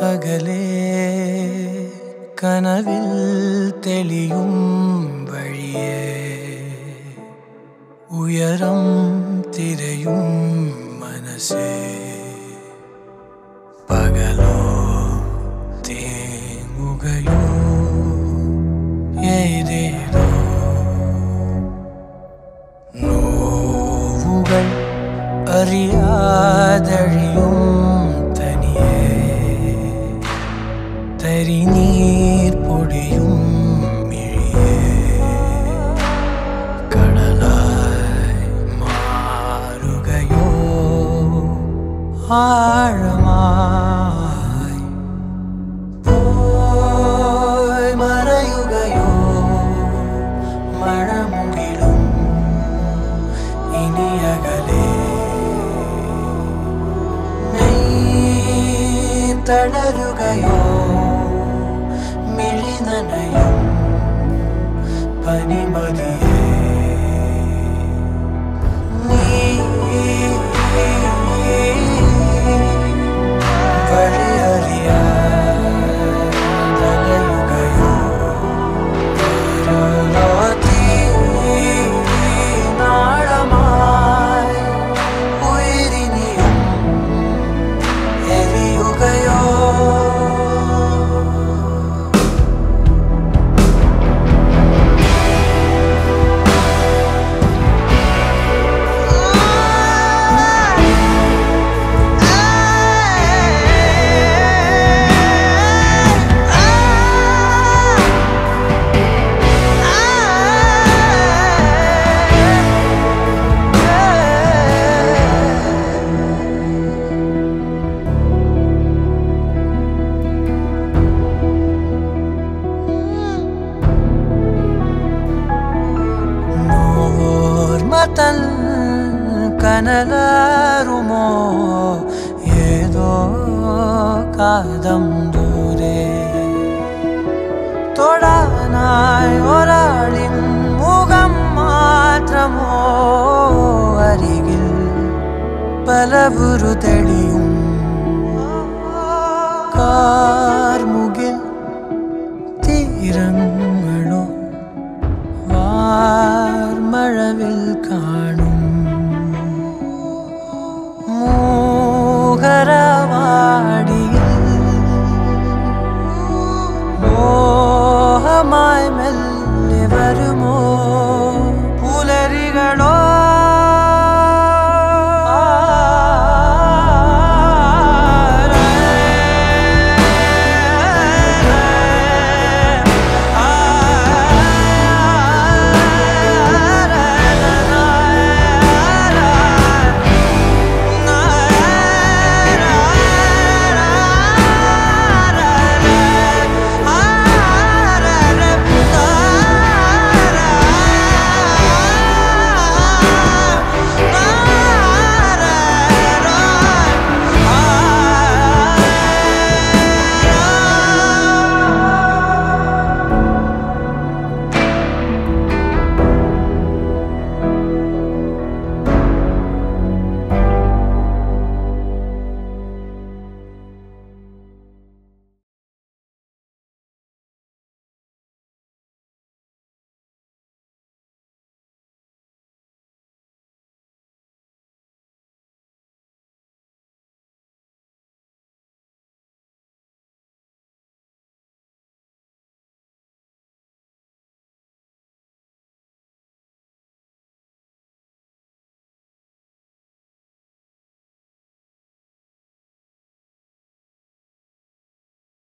அகலே கனவில் தெளியும் வழியே. உயரம் திரையும் மனசே. பகலோ தேங்குகையோ ஏதேதோ. நோவுகள் அறியாதழி ஆழமாய் போய் மறையுகையோ மழமுடிலும் இனியகலே. மெய் தளருகையோ மிழிதனையும் பனிமதியே. കനലാറുമോ ഏതോ കാതമ്പൂരേ തൊടാനായി ഒരാളിൻ മുഖം മാത്രമോ അരികിൽ പലവുരു തെളിയും കാർമുകിൽ തീരങ്ങളോ വാർമഴവിൽ കാ ಕರವಾಡಿ